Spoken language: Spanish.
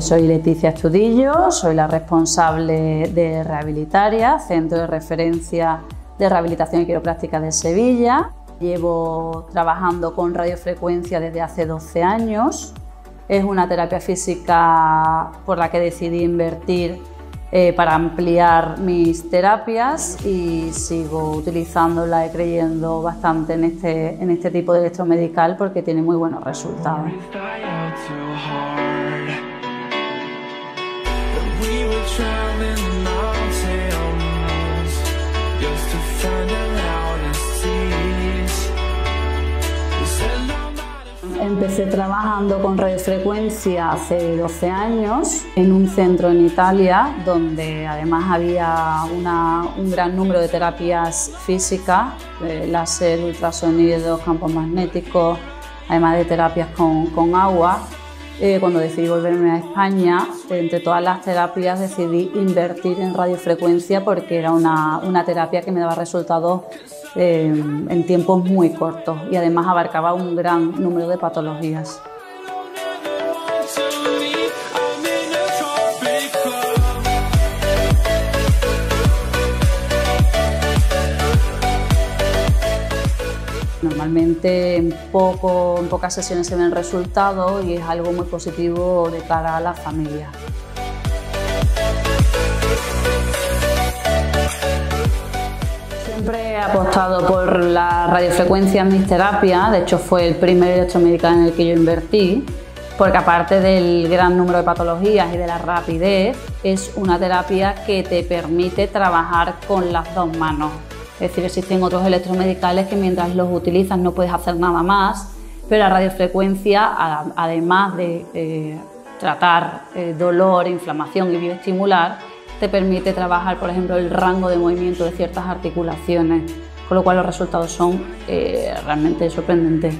Soy Leticia Estudillo, soy la responsable de Rehabilitaria, Centro de Referencia de Rehabilitación y Quiropráctica de Sevilla. Llevo trabajando con radiofrecuencia desde hace 12 años. Es una terapia física por la que decidí invertir eh, para ampliar mis terapias y sigo utilizándola y creyendo bastante en este, en este tipo de electromedical porque tiene muy buenos resultados. Empecé trabajando con radiofrecuencia hace 12 años en un centro en Italia donde además había un gran número de terapias físicas, eh, láser, ultrasonido, campos magnéticos, además de terapias con, agua. Eh, cuando decidí volverme a España, entre todas las terapias decidí invertir en radiofrecuencia porque era una, una terapia que me daba resultados eh, en tiempos muy cortos y además abarcaba un gran número de patologías. Normalmente en, poco, en pocas sesiones se ven resultados y es algo muy positivo de cara a la familia. Siempre he apostado por la radiofrecuencia en mis terapias, de hecho fue el primer electromedical en el que yo invertí, porque aparte del gran número de patologías y de la rapidez, es una terapia que te permite trabajar con las dos manos. Es decir, existen otros electromedicales que mientras los utilizas no puedes hacer nada más, pero la radiofrecuencia, además de eh, tratar eh, dolor, inflamación y bioestimular, te permite trabajar, por ejemplo, el rango de movimiento de ciertas articulaciones, con lo cual los resultados son eh, realmente sorprendentes.